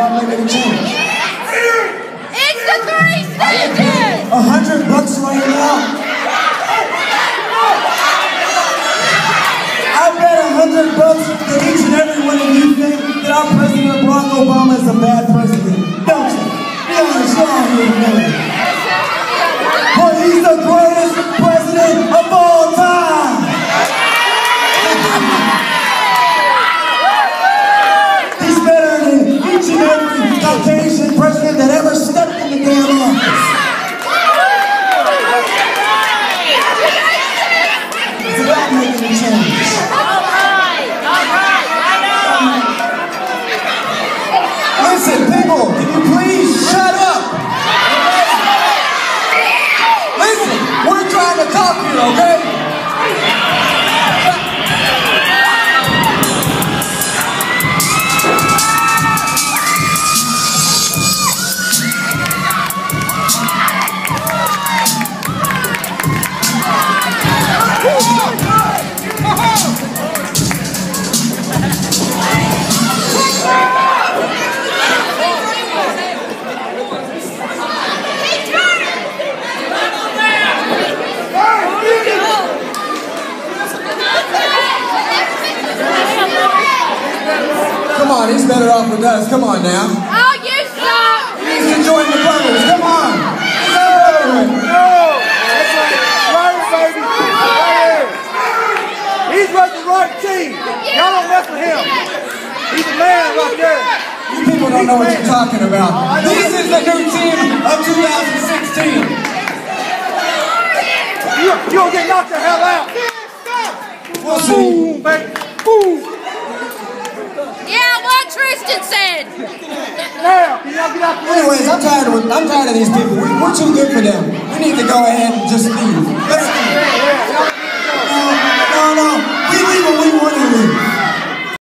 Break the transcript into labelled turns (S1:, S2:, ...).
S1: about making a change.
S2: It's the three stages!
S1: A hundred bucks right now. I bet a hundred bucks that each and every one of you think that our President Barack Obama is a bad president. Don't you? Be honest, you Making a change. Listen, people, can you please shut up? Listen, we're trying to talk here, okay? On, he's better off with us. Come on now.
S2: Oh, you suck!
S1: He needs to join the brothers. Come on. He's a veteran.
S3: Right, baby. Right here. He's with the right team. Y'all don't mess with him. He's a man right there.
S1: You people don't know what you're talking about. This is the new team of 2016.
S3: You, you don't get knocked the hell out.
S1: We'll see.
S3: Boom, baby. Boom.
S2: Yeah, what Tristan said!
S3: Now, can y'all get out the way?
S1: Anyways, I'm tired of I'm tired of these people. We, we're too good for them. We need to go ahead and just leave. Let's leave.